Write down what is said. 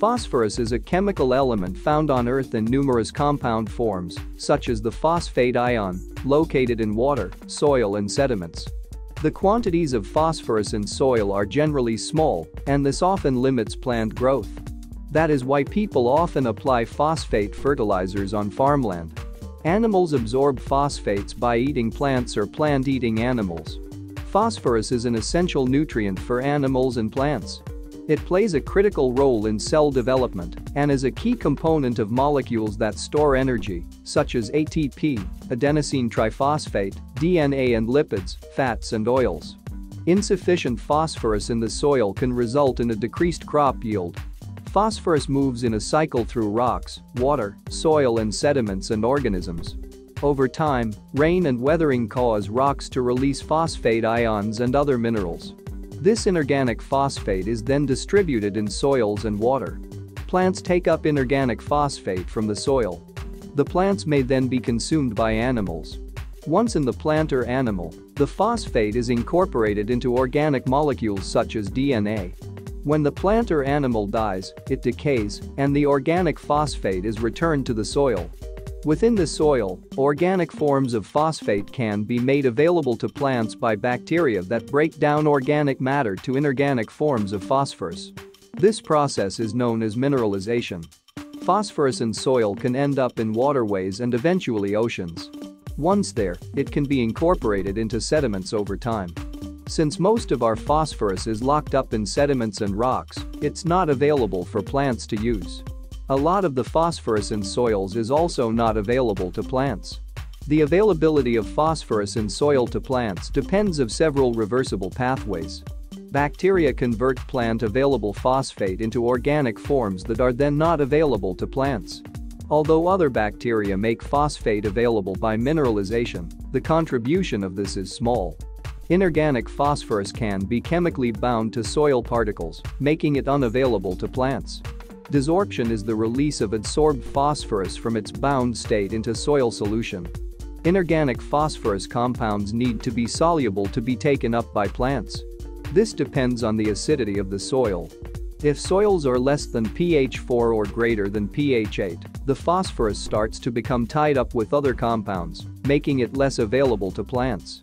Phosphorus is a chemical element found on Earth in numerous compound forms, such as the phosphate ion, located in water, soil and sediments. The quantities of phosphorus in soil are generally small, and this often limits plant growth. That is why people often apply phosphate fertilizers on farmland. Animals absorb phosphates by eating plants or plant-eating animals. Phosphorus is an essential nutrient for animals and plants. It plays a critical role in cell development and is a key component of molecules that store energy, such as ATP, adenosine triphosphate, DNA and lipids, fats and oils. Insufficient phosphorus in the soil can result in a decreased crop yield Phosphorus moves in a cycle through rocks, water, soil and sediments and organisms. Over time, rain and weathering cause rocks to release phosphate ions and other minerals. This inorganic phosphate is then distributed in soils and water. Plants take up inorganic phosphate from the soil. The plants may then be consumed by animals. Once in the plant or animal, the phosphate is incorporated into organic molecules such as DNA. When the plant or animal dies, it decays, and the organic phosphate is returned to the soil. Within the soil, organic forms of phosphate can be made available to plants by bacteria that break down organic matter to inorganic forms of phosphorus. This process is known as mineralization. Phosphorus in soil can end up in waterways and eventually oceans. Once there, it can be incorporated into sediments over time. Since most of our phosphorus is locked up in sediments and rocks, it's not available for plants to use. A lot of the phosphorus in soils is also not available to plants. The availability of phosphorus in soil to plants depends of several reversible pathways. Bacteria convert plant-available phosphate into organic forms that are then not available to plants. Although other bacteria make phosphate available by mineralization, the contribution of this is small. Inorganic phosphorus can be chemically bound to soil particles, making it unavailable to plants. Desorption is the release of adsorbed phosphorus from its bound state into soil solution. Inorganic phosphorus compounds need to be soluble to be taken up by plants. This depends on the acidity of the soil. If soils are less than pH 4 or greater than pH 8, the phosphorus starts to become tied up with other compounds, making it less available to plants.